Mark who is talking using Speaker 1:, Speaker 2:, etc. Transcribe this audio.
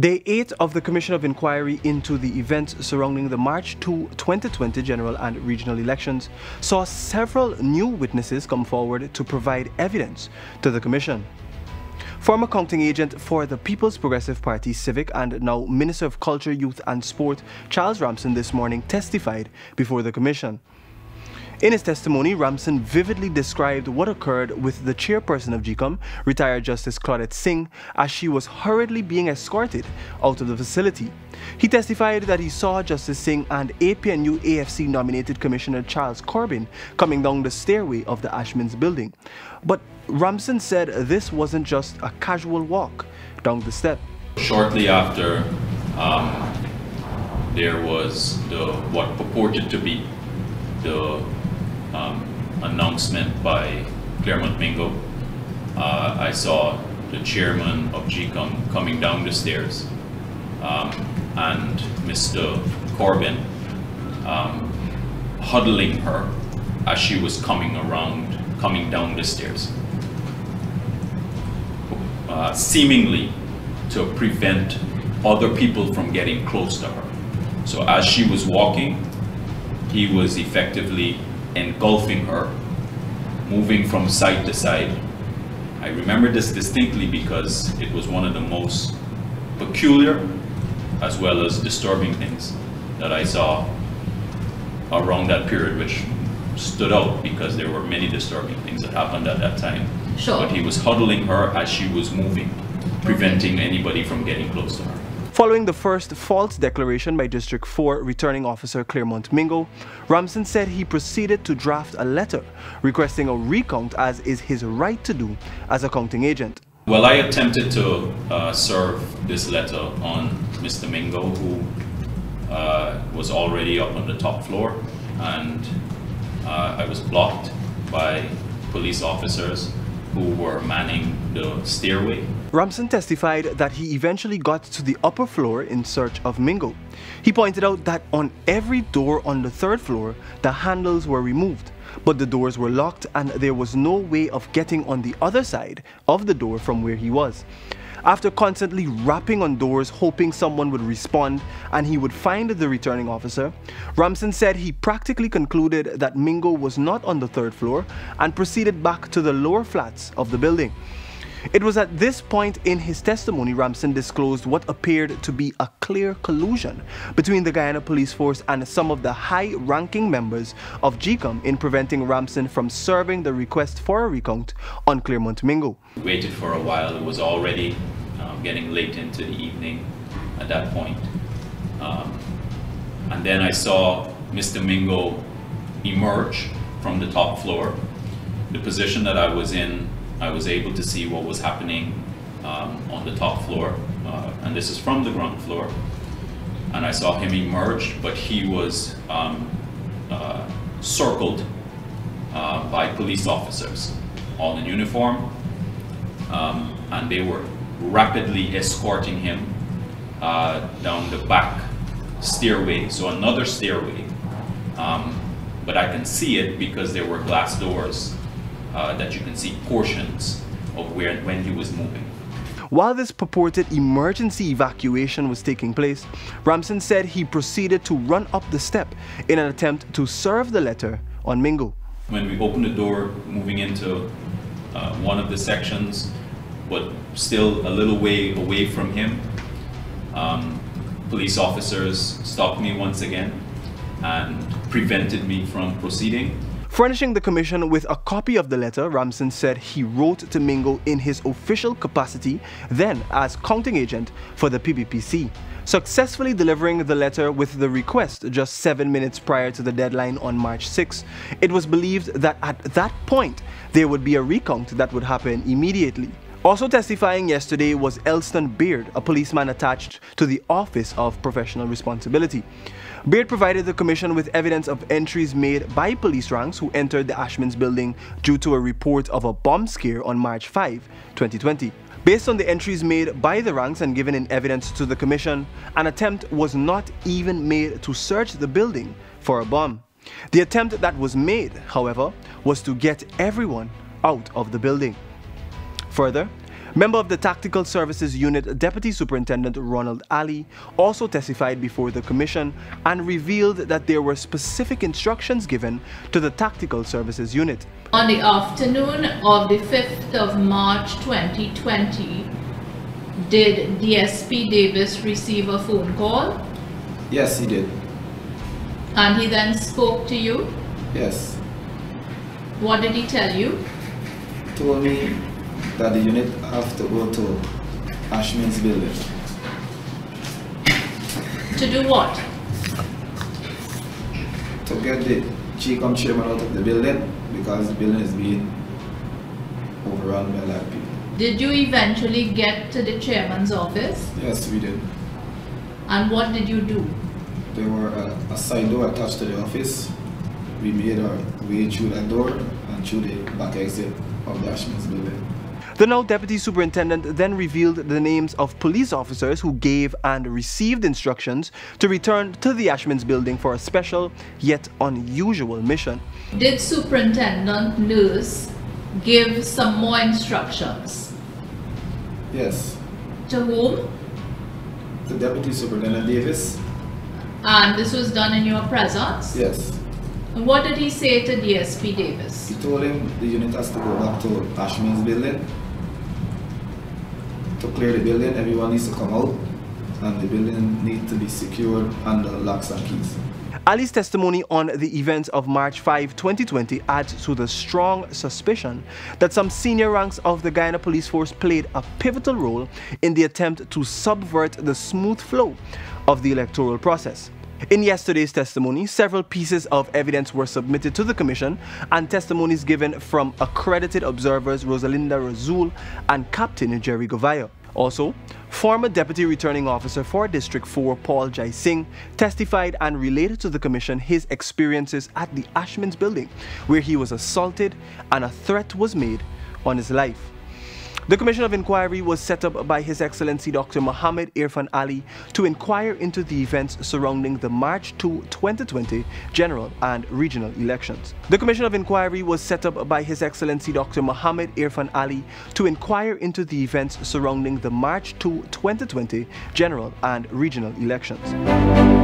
Speaker 1: Day 8 of the Commission of Inquiry into the events surrounding the March 2, 2020 general and regional elections saw several new witnesses come forward to provide evidence to the Commission. Former counting agent for the People's Progressive Party Civic and now Minister of Culture, Youth and Sport, Charles Ramson, this morning testified before the Commission. In his testimony, Ramson vividly described what occurred with the chairperson of GECOM, retired Justice Claudette Singh, as she was hurriedly being escorted out of the facility. He testified that he saw Justice Singh and APNU AFC nominated Commissioner Charles Corbin coming down the stairway of the Ashmins building. But Ramson said this wasn't just a casual walk down the step.
Speaker 2: Shortly after, um, there was the what purported to be the um, announcement by Clairmont Mingo. Uh, I saw the chairman of GECOM coming down the stairs um, and Mr. Corbin um, huddling her as she was coming around, coming down the stairs, uh, seemingly to prevent other people from getting close to her. So as she was walking, he was effectively engulfing her, moving from side to side. I remember this distinctly because it was one of the most peculiar as well as disturbing things that I saw around that period, which stood out because there were many disturbing things that happened at that time.
Speaker 3: Sure.
Speaker 2: But he was huddling her as she was moving, preventing anybody from getting close to her.
Speaker 1: Following the first false declaration by District 4 returning officer Clairmont Mingo, Ramson said he proceeded to draft a letter requesting a recount as is his right to do as a counting agent.
Speaker 2: Well, I attempted to uh, serve this letter on Mr. Mingo, who uh, was already up on the top floor, and uh, I was blocked by police officers who were manning the stairway.
Speaker 1: Ramson testified that he eventually got to the upper floor in search of Mingo. He pointed out that on every door on the third floor, the handles were removed, but the doors were locked and there was no way of getting on the other side of the door from where he was. After constantly rapping on doors hoping someone would respond and he would find the returning officer, Ramson said he practically concluded that Mingo was not on the third floor and proceeded back to the lower flats of the building. It was at this point in his testimony Ramson disclosed what appeared to be a clear collusion between the Guyana Police Force and some of the high-ranking members of GECOM in preventing Ramson from serving the request for a recount on Clairmont Mingo.
Speaker 2: Waited for a while. It was already um, getting late into the evening at that point. Um, and then I saw Mr. Mingo emerge from the top floor. The position that I was in I was able to see what was happening um, on the top floor, uh, and this is from the ground floor. And I saw him emerge, but he was um, uh, circled uh, by police officers, all in uniform, um, and they were rapidly escorting him uh, down the back stairway, so another stairway. Um, but I can see it because there were glass doors uh, that you can see portions of where when he was moving.
Speaker 1: While this purported emergency evacuation was taking place, Ramson said he proceeded to run up the step in an attempt to serve the letter on Mingo.
Speaker 2: When we opened the door, moving into uh, one of the sections, but still a little way away from him, um, police officers stopped me once again and prevented me from proceeding.
Speaker 1: Furnishing the commission with a copy of the letter, Ramson said he wrote to Mingo in his official capacity, then as counting agent for the PPPC, successfully delivering the letter with the request just seven minutes prior to the deadline on March 6. It was believed that at that point, there would be a recount that would happen immediately. Also testifying yesterday was Elston Beard, a policeman attached to the Office of Professional Responsibility. Beard provided the Commission with evidence of entries made by police ranks who entered the Ashmins building due to a report of a bomb scare on March 5, 2020. Based on the entries made by the ranks and given in evidence to the Commission, an attempt was not even made to search the building for a bomb. The attempt that was made, however, was to get everyone out of the building. Further, Member of the Tactical Services Unit Deputy Superintendent Ronald Ali also testified before the commission and revealed that there were specific instructions given to the Tactical Services Unit.
Speaker 3: On the afternoon of the 5th of March 2020, did DSP Davis receive a phone call?
Speaker 4: Yes, he did.
Speaker 3: And he then spoke to you?
Speaker 4: Yes.
Speaker 3: What did he tell you?
Speaker 4: Told me that the unit have to go to Ashmin's building.
Speaker 3: To do what?
Speaker 4: To get the GECOM chairman out of the building because the building is being overrun by a lot of people.
Speaker 3: Did you eventually get to the chairman's office?
Speaker 4: Yes, we did.
Speaker 3: And what did you do?
Speaker 4: There were a, a side door attached to the office. We made our way through that door and through the back exit of the Ashmin's building.
Speaker 1: The now deputy superintendent then revealed the names of police officers who gave and received instructions to return to the Ashmin's building for a special yet unusual mission.
Speaker 3: Did Superintendent Lewis give some more instructions?
Speaker 4: Yes.
Speaker 3: To whom?
Speaker 4: The deputy superintendent Davis?
Speaker 3: And this was done in your presence?
Speaker 4: Yes.
Speaker 3: And what did he say to DSP Davis?
Speaker 4: He told him the unit has to go back to Ashmin's building to clear the building, everyone needs to come out and the building needs to be secured under locks and keys.
Speaker 1: Ali's testimony on the events of March 5, 2020 adds to the strong suspicion that some senior ranks of the Guyana Police Force played a pivotal role in the attempt to subvert the smooth flow of the electoral process. In yesterday's testimony, several pieces of evidence were submitted to the Commission and testimonies given from accredited observers Rosalinda Rasul and Captain Gerry Gouveia. Also, former Deputy Returning Officer for District 4 Paul Jai Singh testified and related to the Commission his experiences at the Ashmin's building, where he was assaulted and a threat was made on his life. The Commission of Inquiry was set up by His Excellency Dr. Mohamed Irfaan Ali to inquire into the events surrounding the March 2, 2020 general and regional elections. The Commission of Inquiry was set up by His Excellency Dr. Mohamed Irfaan Ali to inquire into the events surrounding the March 2, 2020 general and regional elections.